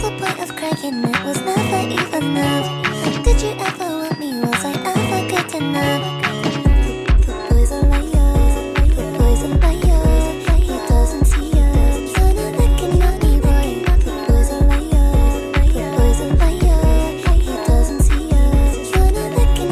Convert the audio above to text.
What's the point of crying? It was never even enough. Did you